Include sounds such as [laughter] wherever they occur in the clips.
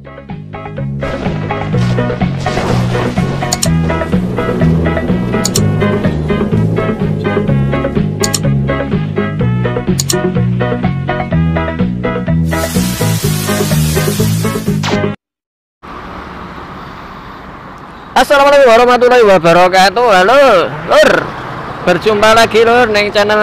Assalamualaikum warahmatullahi wabarakatuh. Halo Lur Berjumpa lagi Lur Neng channel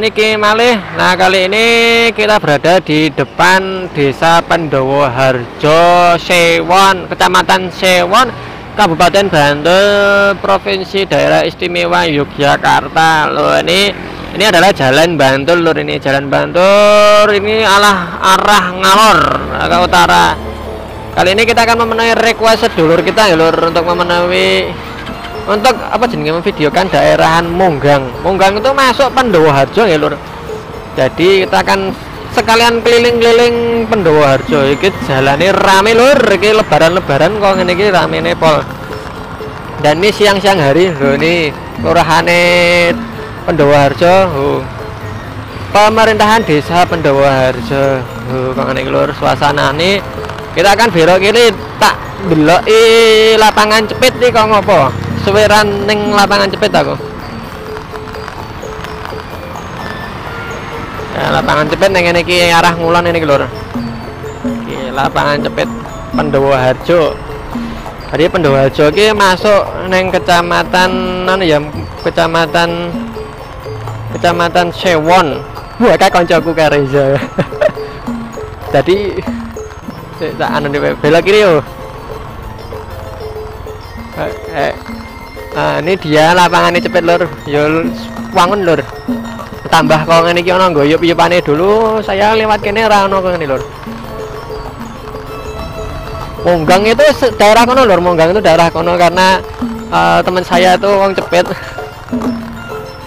Niki Malih. Nah kali ini kita berada di depan Desa Pendowo Harjo Sewon Kecamatan Sewon Kabupaten Bantul Provinsi Daerah Istimewa Yogyakarta. Loh ini ini adalah jalan Bantul Lur ini. Jalan Bantul ini arah arah ngalor ke utara. Kali ini kita akan memenuhi request sedulur kita ya lur untuk memenuhi untuk apa jenis memvideokan daerahan Monggang. Monggang itu masuk Pendowo Harjo ya lur. Jadi kita akan sekalian keliling-keliling Pendowo Harjo ini jalannya rame lur. Ini lebaran-lebaran kok ini rame nih pol. Dan ini siang-siang hari loh ini kelurahane Pendowo Harjo oh. pemerintahan desa Pendowo Harjo oh, kok ini lur suasana ini kita akan belok kiri tak belok i lapangan cepet nih kok ngopo suweran ning lapangan cepet aku. Ya, lapangan cepet neng ini arah ngulon ini lur Oke, lapangan cepet Pendowo Harjo. Jadi Pendowo Harjo ki masuk neng kecamatan mana ya kecamatan kecamatan Sewon. Wah kayak koncoku kayak Reza. [laughs] Jadi tak anu di belok kiri yo. Eh, eh. Nah, ini dia lapangan ini cepet lur. Yo wangun lur. Tambah kok ngene iki ana goyop-yopane dulu saya lewat kene ra kok ngene lur. Monggang itu daerah kono lur. Monggang itu daerah kono karena uh, teman saya itu wong cepet.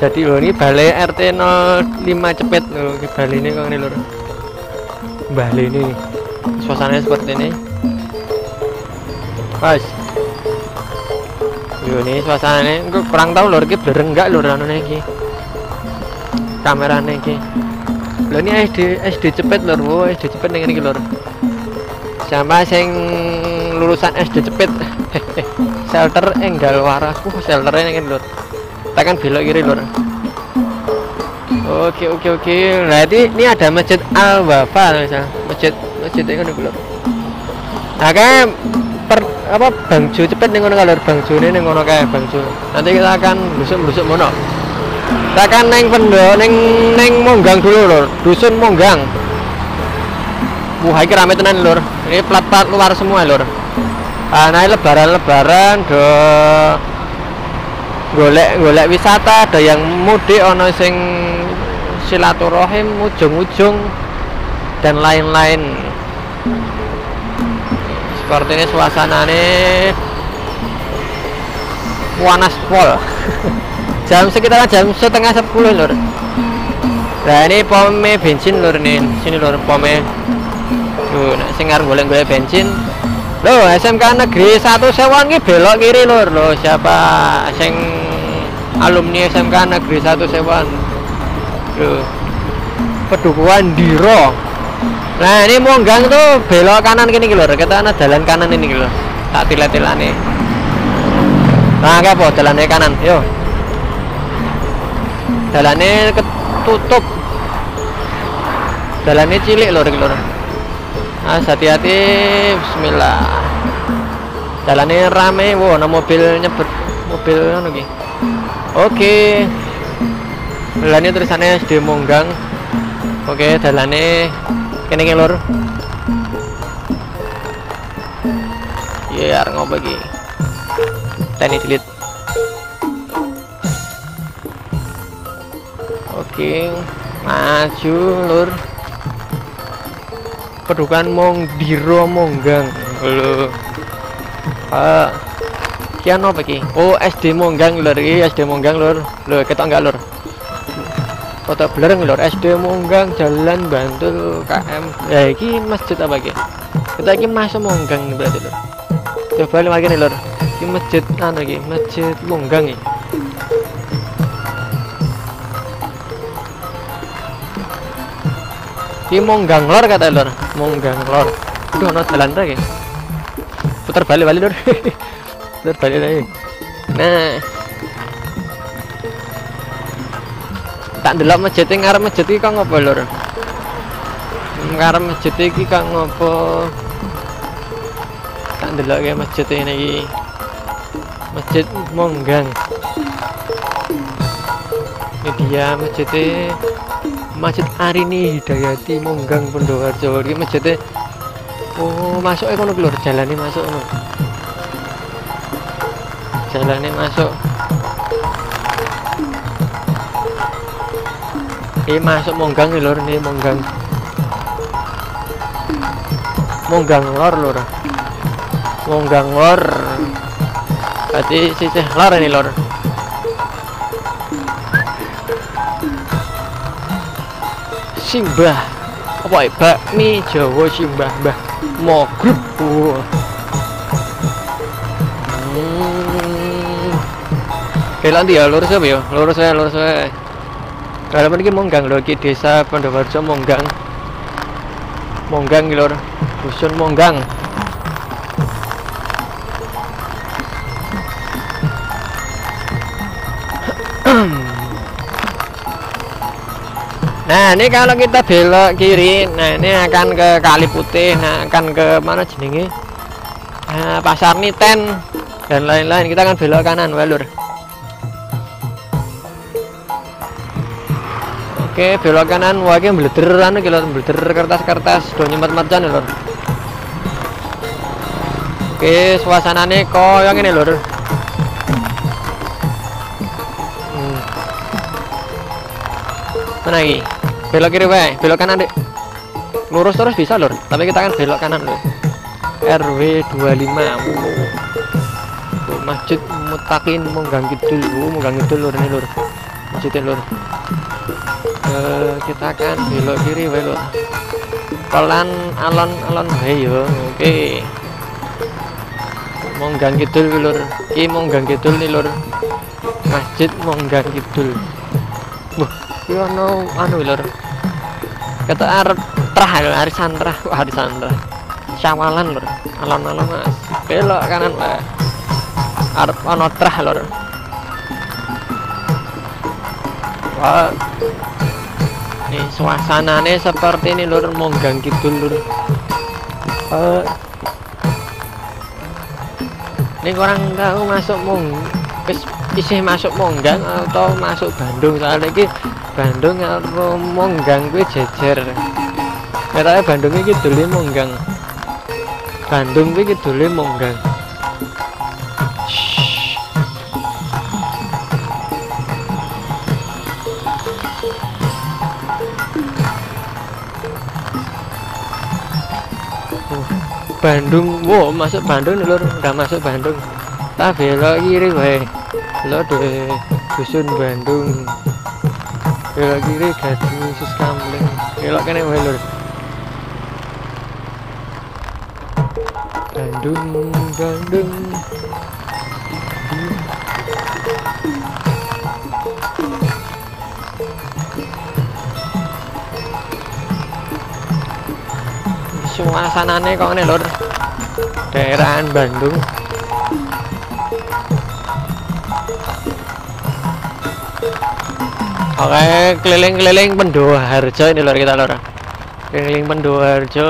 Jadi lho ini balai RT 05 cepet lho balai ini kok ngene lur. Balai ini. Suasananya seperti ini. Guys Yo ini suasananya gue kurang tahu lor ki blur enggak lor anu iki? Kameranya iki. Lho ini SD SD cepet lor wo SD cepet ning iki lor sama sing lulusan SD cepet? [laughs] Shelter enggal waraku shelternya ning lor tekan belok kiri lor Oke oke oke. Nah ini ada masjid Al Wafa misal. Masjid masjid ini kan lho. Nah per apa bangjo cepet nih ngono kalor bangjo ini ngono kayak bangjo. Nanti kita akan busuk-busuk mono. Kita akan neng pendo neng neng Monggang dulu lor. Dusun Monggang. Wah ini rame tenan lor. Ini plat-plat luar semua lor. Ah, nah lebaran-lebaran do golek golek wisata ada yang mudik ono sing silaturahim ujung-ujung dan lain-lain seperti ini suasana ini panas pol. [laughs] Jam sekitar jam setengah sepuluh lur. Nah ini pome bensin lur nih. Sini lur pome. Tuh nah, singar boleh gue bensin. Loh, SMK Negeri satu Sewon ini belok kiri lur. Loh siapa sing alumni SMK Negeri satu Sewon? Loh. Pedukuhan Diro nah ini monggang tuh belok kanan gini lur kita ada jalan kanan ini lur tak tilat-tilat nih nah kayak apa? Jalannya kanan. Yo. Jalannya ketutup. Jalannya cilik lur lur nah hati-hati. Bismillah. Jalannya rame. Wow ada mobil nyebut mobil anu oke. Okay. jalannya tulisannya SD Monggang oke okay, jalannya kene ki lur iya arep ngopo iki tani delete. Oke maju lur. Pedukan mong diro monggang. Lho ah kian apa ki oh SD monggang lur. Iki SD monggang lur. Lho ketok enggak lur foto blur lur SD monggang jalan Bantul KM ya iki masjid apa ki kita iki masuk monggang berarti lur coba lagi nih lur ini masjid anu ki masjid monggang nih Ki monggang lor kata lor, monggang lor. Aduh, ono jalan lagi. [laughs] Putar balik balik lur. Putar balik lagi. Nah. Tak delok masjid ngarep masjid iki kok ngopo lur? Ngarep masjid iki kok ngopo? Tak delok ya masjid ini iki. Masjid Monggang. Ini dia masjid Masjid Arini Hidayati Monggang Pondowarjo. Iki masjid Oh, masuk kono lur, jalane masuk ngono. Jalane masuk. Ini masuk Monggang nih lur, ini Monggang. Monggang lor lur. Monggang lor. Berarti sisih lor ini lor. Simbah. Apa ya? Bakmi Jawa Simbah, Mbah. Mogrub. Wah. Hmm. Belok ndi ya lurus apa ya? Lurus saya, lurus saya. Dalam ini Monggang lho, iki desa Pondowarjo Monggang. Monggang iki lur. Dusun Monggang. [clears throat] Nah, ini kalau kita belok kiri, nah ini akan ke Kali Putih, nah akan ke mana jenenge? Nah, Pasar Niten dan lain-lain. Kita akan belok kanan, walur. Oke, belok kanan. Wah, ini bleder anu iki lho, kertas-kertas do nyemet-metan lho. Oke, suasanane koyo ngene lho. Hmm. Mana lagi? Belok kiri wae, belok kanan, Dek. Lurus terus bisa, Lur. Tapi kita kan belok kanan, Lur. RW 25. Wuh. Tuh, Masjid Mutakin Monggang Kidul. Monggang Kidul Lur ini, Lur. Masjidnya, Lur. Eh, kita akan belok kiri Lur. Pelan alon-alon wae. Oke. Monggang Kidul, Lur. Iki Monggang Kidul nih, Lur. Masjid Monggang Kidul. Wah, iki ono anu lur. Kata arep trah arisan trah, arisan trah. Syawalan lur, alon-alon Mas. Belok kanan wae. Arep ono trah lur. Wah. Nih suasananya seperti ini lur, Monggang Kidul lur. Eh, ini kurang tahu masuk mong isih masuk Monggang atau masuk Bandung. Soalnya iki Bandung karo Monggang kuwi jejer. Katanya Bandung iki dulu Monggang Bandung kuwi dulu Monggang Bandung, wow masuk Bandung lur, udah masuk Bandung. Tak belok kiri wae. Belok deh dusun Bandung. Belok kiri Gading Sus Kamling. Belok kene wae lur. Bandung, Bandung. Suasanane kok ngene lur. Daerahan Bandung. Oke, keliling-keliling Pendoharjo ini lor kita lor. Keliling Pendoharjo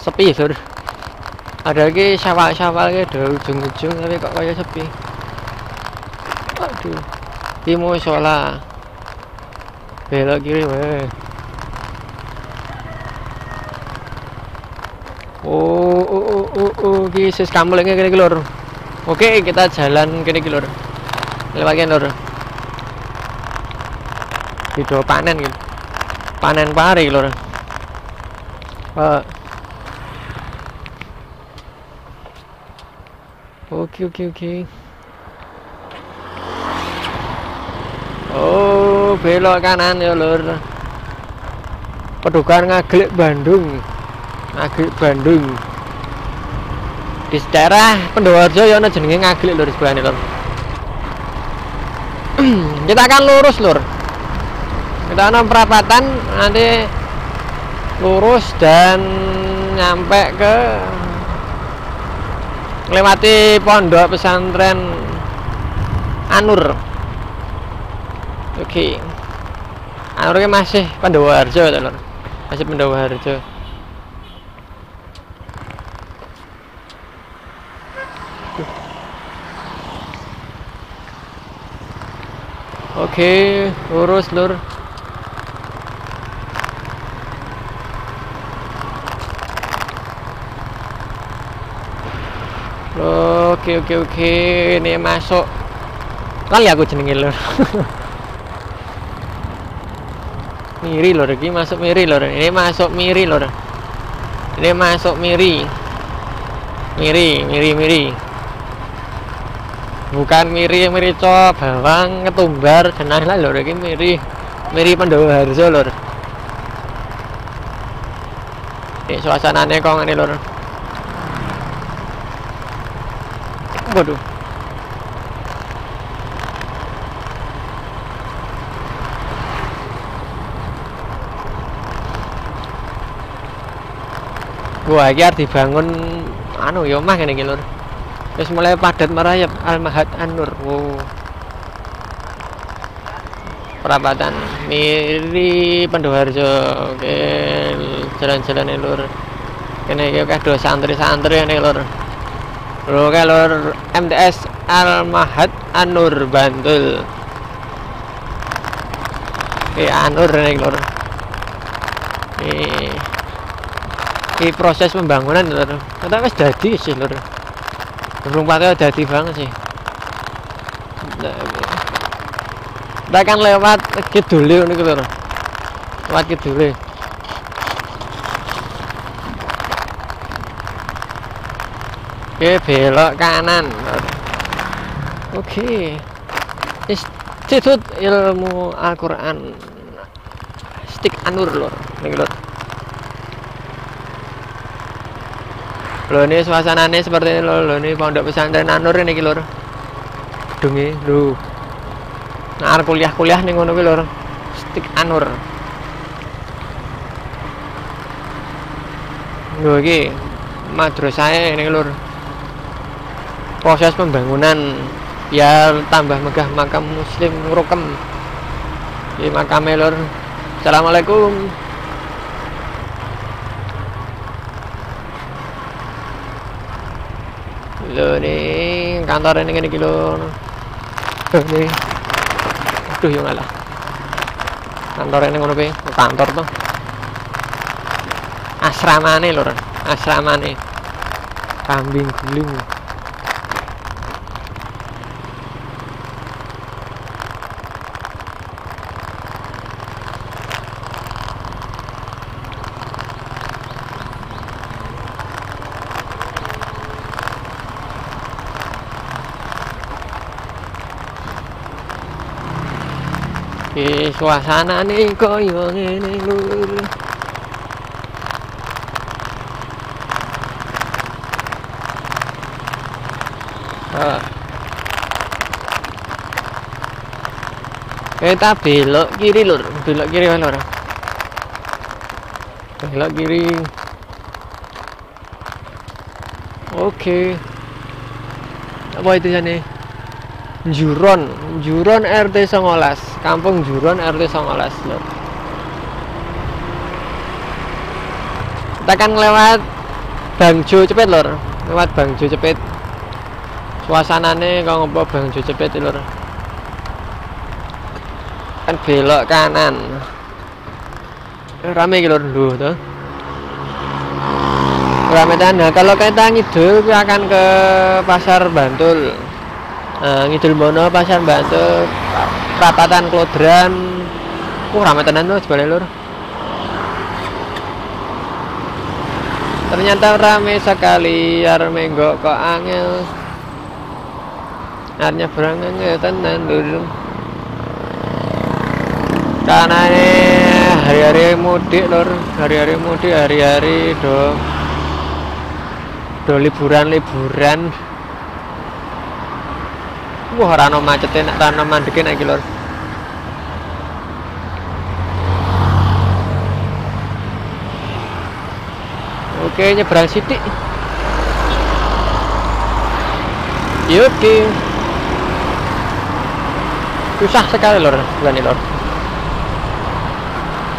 sepi lor. Ada lagi sawah-sawah ya ada ujung-ujung tapi kok kayak sepi. Aduh. Di musola. Belok kiri weh. Oh, oh, oh, oh, oh, ki sis kamlengnya kene iki lur. Oke, kita jalan iki lur. Lewat kene lur. Video panen gitu. Panen pari lur. Pak. Oke, oke, oke. Oh, belok kanan ya lur. Pedukan ngaglik Bandung. Ngaglik Bandung. Di daerah Pendowarjo ya ana jenenge ngaglik lur sebelah lur. [clears throat] Kita akan lurus lur. Kita ana perapatan nanti lurus dan nyampe ke lewati pondok pesantren Anur oke okay. Anur masih Pandawa Harjo masih Pandawa Oke, lurus lur. Oke oke oke, ini masuk. Kali aku jenenge lur. [laughs] miri lur, ini masuk miri lur. Ini masuk miri lur. Ini masuk miri. Miri, miri, miri. Bukan miri miri cop, bawang ketumbar jenah lah lur ini miri. Miri Pandawa Harjo lur. Ini suasananya kok ini lur. Waduh. Ini harus dibangun anu ya mah iki lur. Wis mulai padat merayap Al Mahad An-Nur. Wow. Perapatan Miri Pendoharjo. Oke, jalan-jalan lur. Kene iki akeh santri-santri ini lur. Oke lur MTS Al Mahad Anur Bantul. Oke Anur nih lur. Ini, ini proses pembangunan lur. Kita wis jadi sih lur. Belum patah jadi banget sih. Kita akan lewat kidul nih lur. Lewat kidul. Oke, belok kanan. Oke. Institut Ilmu Al-Qur'an. Stik Anur lor. Nih lor. Loh ini suasananya seperti ini loh, loh ini pondok pesantren Anur ini lor. Dungi, lu. Nah, kuliah-kuliah nih ngono lor. Stik Anur. Loh iki madrasah ini lor proses pembangunan biar tambah megah makam muslim rukem di makam lur assalamualaikum nih kantor ini gini kilo. Ini. Aduh yang ngalah kantor ini ngono kantor tuh. Asrama nih lur asrama nih kambing guling Oke, suasana nih koyo ngene lur. Kita belok kiri lur, belok kiri mana lur. Belok kiri. Oke. Apa itu sana? Juron, Juron RT 19. Kampung Juron RT 19 loh. Kita akan lewat Bangjo Cepet lor, lewat Bangjo Cepet. Suasananya kalau ngobrol Bangjo Cepet lor. Kan belok kanan. Rame gitu lor tuh. Rame tanah. Kalau kita ngidul akan ke Pasar Bantul. Nah, ngidul Mono Pasar Bantul perapatan Klodran. Uh ramai tenan tuh sebelah lur. Ternyata rame sekali menggo kok angel. Arnya berangnya tenan lur. Karena ini hari-hari mudik lur. Hari-hari mudik hari-hari do do liburan-liburan Wah, rano macetnya, rano mandekin lagi lor. oke nyebrang sidik Yuki susah sekali lor bukan lor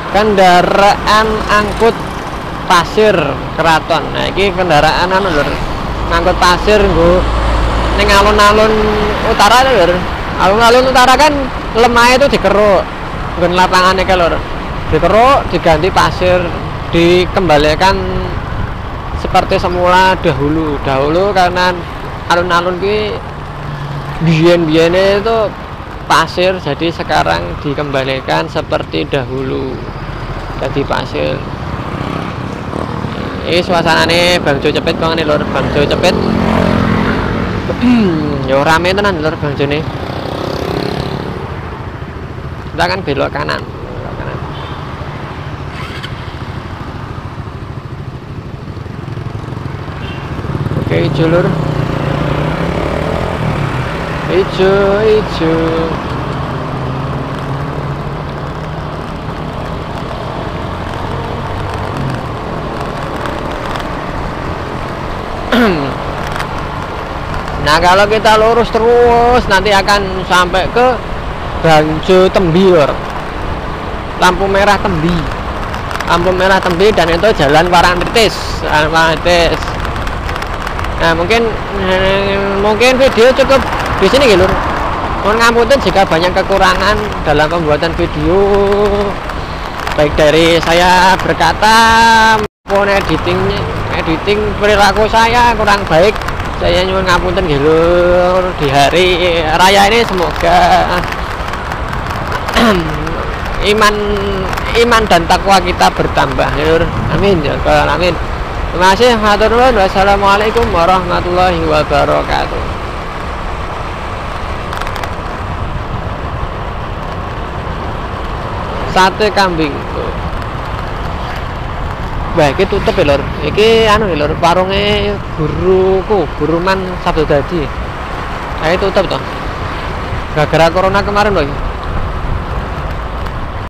kendaraan angkut pasir keraton. Nah ini kendaraan anu lor ngangkut pasir gue neng alun-alun utara lor alun-alun utara kan lemah itu dikeruk gue lapangannya kan lor dikeruk diganti pasir dikembalikan seperti semula dahulu. Dahulu karena alun-alun ki biyen-biyen itu pasir jadi sekarang dikembalikan seperti dahulu. Jadi pasir. Ini suasana nih Bang Jo Cepet kok nih lor Bang Jo Cepet yo rame tenan Jo nih kita kan belok kanan. Belok kanan. Oke hijau hijau Nah kalau kita lurus terus nanti akan sampai ke Banjo Tembir lampu merah Tembi. Lampu merah Tembi dan itu jalan Warantritis Warantritis nah mungkin mungkin video cukup di sini gitu mohon ngapunten jika banyak kekurangan dalam pembuatan video. Baik dari saya berkata maupun editing editing perilaku saya kurang baik saya nyuwun ngapunten gitu di hari raya ini semoga [clears throat] iman iman dan takwa kita bertambah ya amin ya amin terima kasih wassalamualaikum warahmatullahi wabarakatuh. Sate kambing Wah, ini tutup ya, Lor. Ini anu ya, Lor, warungnya guruku, guruman Sabtu Dadi. Nah, tutup toh. Gara-gara corona kemarin loh.